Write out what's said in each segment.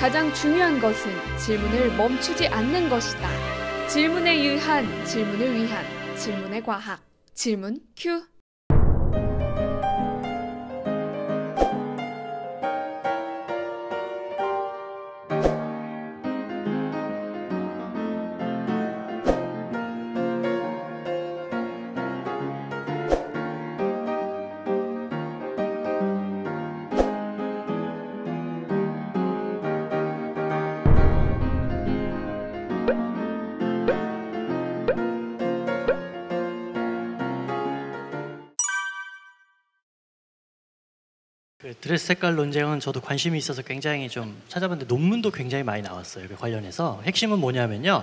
가장 중요한 것은 질문을 멈추지 않는 것이다. 질문에 의한 질문을 위한 질문의 과학. 질문 큐. 그 드레스 색깔 논쟁은 저도 관심이 있어서 굉장히 좀 찾아봤는데 논문도 굉장히 많이 나왔어요. 그 관련해서 핵심은 뭐냐면요.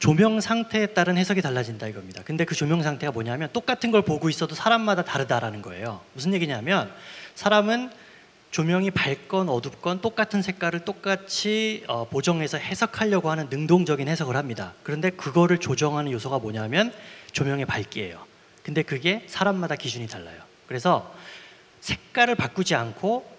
조명 상태에 따른 해석이 달라진다 이겁니다. 근데 그 조명 상태가 뭐냐면 똑같은 걸 보고 있어도 사람마다 다르다라는 거예요. 무슨 얘기냐면 사람은 조명이 밝건 어둡건 똑같은 색깔을 똑같이 어, 보정해서 해석하려고 하는 능동적인 해석을 합니다. 그런데 그거를 조정하는 요소가 뭐냐면 조명의 밝기예요. 근데 그게 사람마다 기준이 달라요. 그래서 색깔을 바꾸지 않고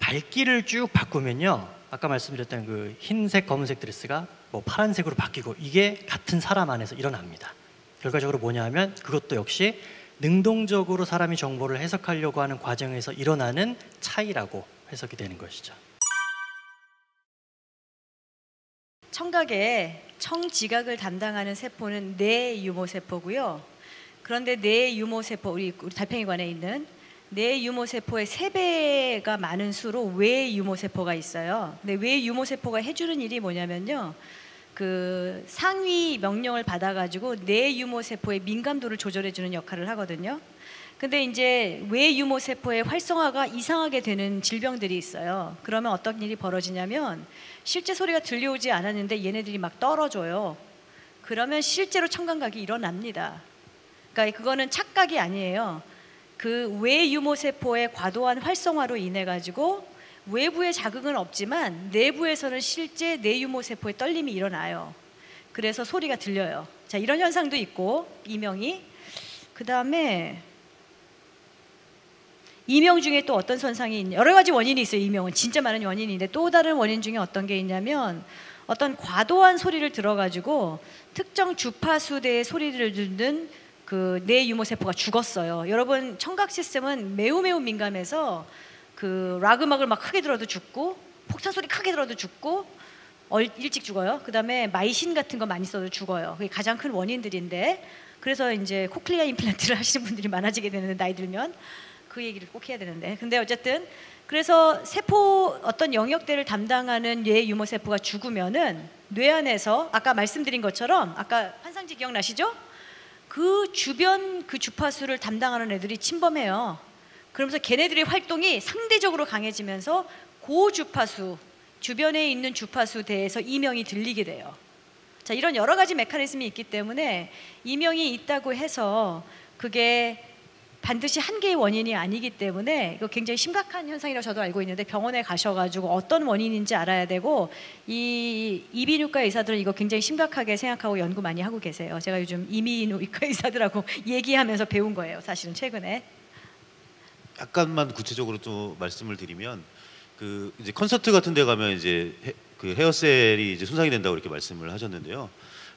밝기를 쭉 바꾸면요. 아까 말씀드렸던 그 흰색, 검은색 드레스가 뭐 파란색으로 바뀌고 이게 같은 사람 안에서 일어납니다. 결과적으로 뭐냐면 그것도 역시 능동적으로 사람이 정보를 해석하려고 하는 과정에서 일어나는 차이라고 해석이 되는 것이죠. 청각의 청지각을 담당하는 세포는 뇌 유모 세포고요. 그런데 뇌 유모 세포 우리, 우리 달팽이관에 있는 뇌 유모 세포의 세 배가 많은 수로 외 유모 세포가 있어요. 근데 외 유모 세포가 해주는 일이 뭐냐면요. 그 상위 명령을 받아가지고 뇌 유모 세포의 민감도를 조절해주는 역할을 하거든요. 근데 이제 외 유모 세포의 활성화가 이상하게 되는 질병들이 있어요. 그러면 어떤 일이 벌어지냐면 실제 소리가 들려오지 않았는데 얘네들이 막 떨어져요. 그러면 실제로 청감각이 일어납니다. 그러니까 그거는 착각이 아니에요. 그 외 유모 세포의 과도한 활성화로 인해 가지고 외부의 자극은 없지만 내부에서는 실제 내 유모 세포의 떨림이 일어나요. 그래서 소리가 들려요. 자, 이런 현상도 있고 이명이 그다음에 이명 중에 또 어떤 선상이 있냐 여러 가지 원인이 있어요 이명은 진짜 많은 원인인데 또 다른 원인 중에 어떤 게 있냐면 어떤 과도한 소리를 들어가지고 특정 주파수대의 소리를 듣는 그 뇌 유모 세포가 죽었어요. 여러분 청각 시스템은 매우 매우 민감해서 그 락 음악을 막 크게 들어도 죽고 폭탄 소리 크게 들어도 죽고 얼, 일찍 죽어요. 그다음에 마이신 같은 거 많이 써도 죽어요. 그게 가장 큰 원인들인데 그래서 이제 코클리아 임플란트를 하시는 분들이 많아지게 되는데 나이 들면 그 얘기를 꼭 해야 되는데 근데 어쨌든 그래서 세포 어떤 영역대를 담당하는 뇌 유모 세포가 죽으면은 뇌 안에서 아까 말씀드린 것처럼 아까 환상지 기억나시죠? 그 주변 그 주파수를 담당하는 애들이 침범해요. 그러면서 걔네들의 활동이 상대적으로 강해지면서 고주파수 주변에 있는 주파수 대에서 이명이 들리게 돼요. 자, 이런 여러 가지 메커니즘이 있기 때문에 이명이 있다고 해서 그게 반드시 한 개의 원인이 아니기 때문에 이거 굉장히 심각한 현상이라고 저도 알고 있는데 병원에 가셔가지고 어떤 원인인지 알아야 되고 이 이비인후과 의사들은 이거 굉장히 심각하게 생각하고 연구 많이 하고 계세요. 제가 요즘 이비인후과 의사들하고 얘기하면서 배운 거예요. 사실은 최근에. 약간만 구체적으로 또 말씀을 드리면 그 이제 콘서트 같은 데 가면 이제 헤, 그 헤어셀이 이제 손상이 된다고 이렇게 말씀을 하셨는데요.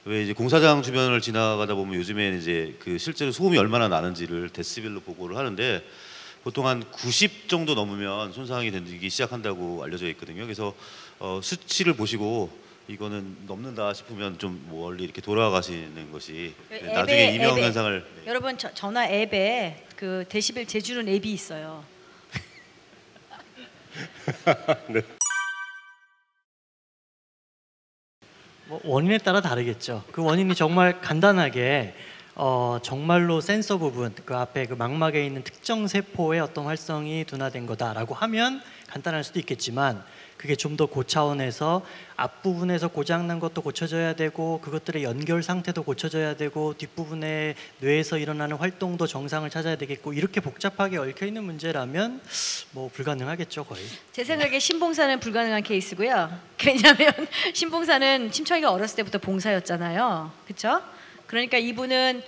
왜 이제 공사장 주변을 지나가다 보면 요즘에는 이제 그 실제로 소음이 얼마나 나는지를 데시벨로 보고를 하는데 보통 한 90 정도 넘으면 손상이 되기 시작한다고 알려져 있거든요. 그래서 어, 수치를 보시고 이거는 넘는다 싶으면 좀 멀리 이렇게 돌아가시는 것이 네, 앱에, 나중에 이명. 현상을 네. 여러분 저, 전화 앱에 그 데시벨 재주는 앱이 있어요. 뭐 원인에 따라 다르겠죠. 그 원인이 정말 간단하게 어, 정말로 센서 부분 그 앞에 그 망막에 있는 특정 세포의 어떤 활성이 둔화된 거다라고 하면 간단할 수도 있겠지만 그게 좀 더 고차원에서 앞부분에서 고장난 것도 고쳐져야 되고 그것들의 연결 상태도 고쳐져야 되고 뒷부분에 뇌에서 일어나는 활동도 정상을 찾아야 되겠고 이렇게 복잡하게 얽혀 있는 문제라면 뭐 불가능하겠죠 거의. 제 생각에 신봉사는 불가능한 케이스고요. 왜냐하면 신봉사는 침청이가 어렸을 때부터 봉사였잖아요. 그렇죠? 그러니까 이분은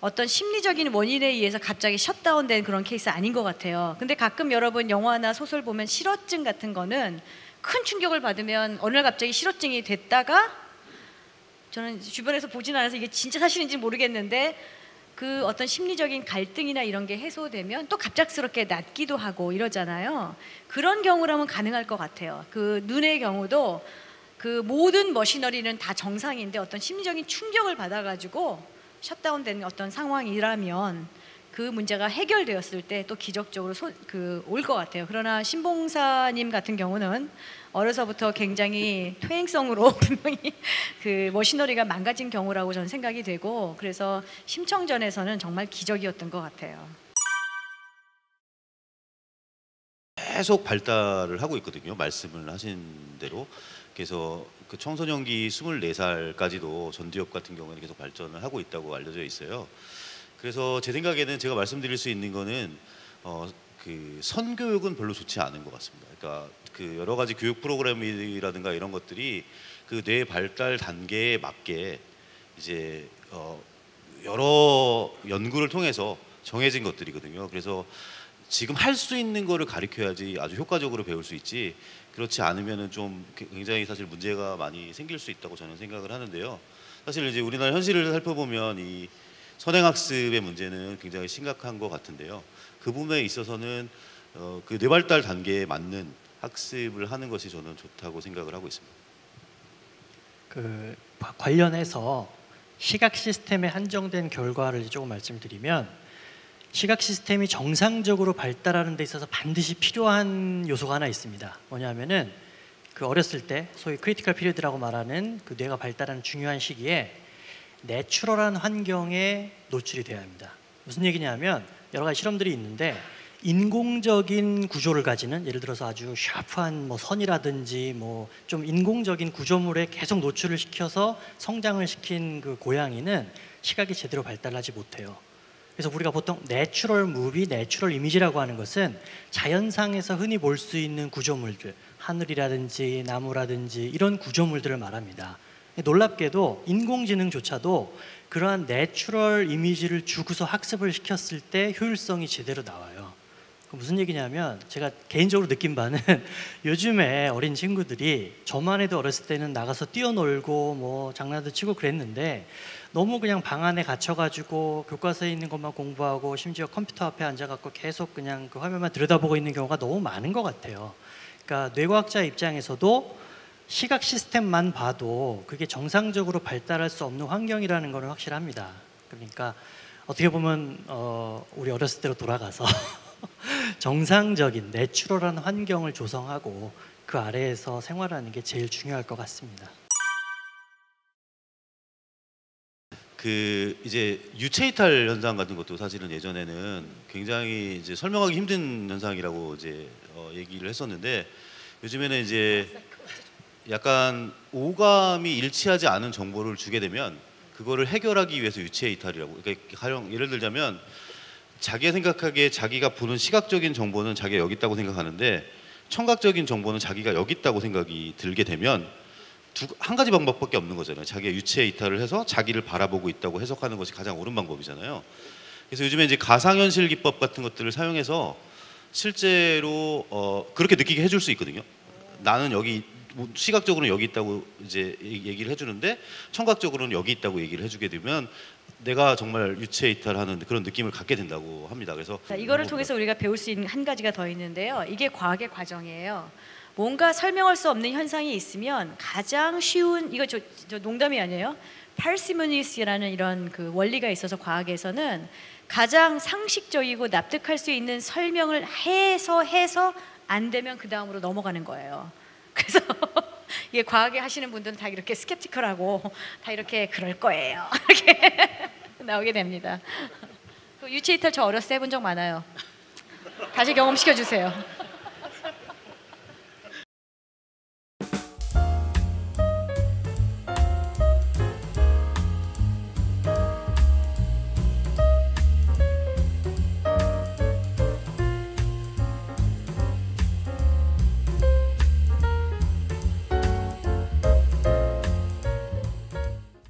어떤 심리적인 원인에 의해서 갑자기 셧다운된 그런 케이스 아닌 것 같아요. 근데 가끔 여러분 영화나 소설 보면 실어증 같은 거는 큰 충격을 받으면 어느 날 갑자기 실어증이 됐다가 저는 주변에서 보진 않아서 이게 진짜 사실인지 모르겠는데 그 어떤 심리적인 갈등이나 이런 게 해소되면 또 갑작스럽게 낫기도 하고 이러잖아요. 그런 경우라면 가능할 것 같아요. 그 눈의 경우도 그 모든 머시너리는 다 정상인데 어떤 심리적인 충격을 받아가지고 셧다운된 어떤 상황이라면 그 문제가 해결되었을 때 또 기적적으로 그 올 것 같아요. 그러나 신봉사님 같은 경우는 어려서부터 굉장히 퇴행성으로 분명히 그 머시너리가 망가진 경우라고 저는 생각이 되고 그래서 심청전에서는 정말 기적이었던 것 같아요. 계속 발달을 하고 있거든요. 말씀을 하신 대로. 그래서 그 청소년기 24살까지도 전두엽 같은 경우는 계속 발전을 하고 있다고 알려져 있어요. 그래서 제 생각에는 제가 말씀드릴 수 있는 거는 어, 그 선교육은 별로 좋지 않은 것 같습니다. 그러니까 그 여러 가지 교육 프로그램이라든가 이런 것들이 그 뇌 발달 단계에 맞게 이제 어, 여러 연구를 통해서 정해진 것들이거든요. 그래서 지금 할 수 있는 거를 가르쳐야지 아주 효과적으로 배울 수 있지 그렇지 않으면은 좀 굉장히 사실 문제가 많이 생길 수 있다고 저는 생각을 하는데요. 사실 이제 우리나라 현실을 살펴보면 이 선행학습의 문제는 굉장히 심각한 것 같은데요. 그 부분에 있어서는 어, 그 뇌발달 단계에 맞는 학습을 하는 것이 저는 좋다고 생각을 하고 있습니다. 그 관련해서 시각 시스템에 한정된 결과를 조금 말씀드리면 시각 시스템이 정상적으로 발달하는 데 있어서 반드시 필요한 요소가 하나 있습니다. 뭐냐면은 그 어렸을 때 소위 critical period라고 말하는 그 뇌가 발달하는 중요한 시기에 natural한 환경에 노출이 되어야 합니다. 무슨 얘기냐면 여러 가지 실험들이 있는데 인공적인 구조를 가지는 예를 들어서 아주 샤프한 뭐 선이라든지 뭐 좀 인공적인 구조물에 계속 노출을 시켜서 성장을 시킨 그 고양이는 시각이 제대로 발달하지 못해요. 그래서 우리가 보통 natural movie, natural image라고 하는 것은 자연상에서 흔히 볼 수 있는 구조물들, 하늘이라든지 나무라든지 이런 구조물들을 말합니다. 놀랍게도 인공지능조차도 그러한 natural image를 주고서 학습을 시켰을 때 효율성이 제대로 나와요. 무슨 얘기냐면 제가 개인적으로 느낀 바는 요즘에 어린 친구들이 저만 해도 어렸을 때는 나가서 뛰어놀고 뭐 장난도 치고 그랬는데 너무 그냥 방 안에 갇혀가지고 교과서에 있는 것만 공부하고 심지어 컴퓨터 앞에 앉아갖고 계속 그냥 그 화면만 들여다보고 있는 경우가 너무 많은 것 같아요. 그러니까 뇌과학자 입장에서도 시각 시스템만 봐도 그게 정상적으로 발달할 수 없는 환경이라는 것은 확실합니다. 그러니까 어떻게 보면 어, 우리 어렸을 때로 돌아가서 정상적인 내추럴한 환경을 조성하고 그 아래에서 생활하는 게 제일 중요할 것 같습니다. 그 이제 유체 이탈 현상 같은 것도 사실은 예전에는 굉장히 이제 설명하기 힘든 현상이라고 이제 어, 얘기를 했었는데 요즘에는 이제 약간 오감이 일치하지 않은 정보를 주게 되면 그거를 해결하기 위해서 유체 이탈이라고 그러니까 예를 들자면 자기가 생각하기에 자기가 보는 시각적인 정보는 자기가 여기 있다고 생각하는데 청각적인 정보는 자기가 여기 있다고 생각이 들게 되면 두, 한 가지 방법밖에 없는 거잖아요. 자기가 유체 이탈을 해서 자기를 바라보고 있다고 해석하는 것이 가장 옳은 방법이잖아요. 그래서 요즘에 이제 가상현실 기법 같은 것들을 사용해서 실제로 어, 그렇게 느끼게 해줄 수 있거든요. 나는 여기 뭐 시각적으로는 여기 있다고 이제 얘기를 해주는데 청각적으로는 여기 있다고 얘기를 해주게 되면 내가 정말 유체 이탈하는 그런 느낌을 갖게 된다고 합니다. 그래서 자, 이거를 통해서 우리가 배울 수 있는 한 가지가 더 있는데요. 이게 과학의 과정이에요. 뭔가 설명할 수 없는 현상이 있으면 가장 쉬운 이거 저, 저 농담이 아니에요. 파르시모니스라는 이런 그 원리가 있어서 과학에서는 가장 상식적이고 납득할 수 있는 설명을 해서 해서 안 되면 그 다음으로 넘어가는 거예요. 그래서 이게 과학에 하시는 분들은 다 이렇게 스캡티컬하고 다 이렇게 그럴 거예요. 이렇게 나오게 됩니다. 그 유체 이탈 저 어렸을 때 해본 적 많아요. 다시 경험시켜 주세요.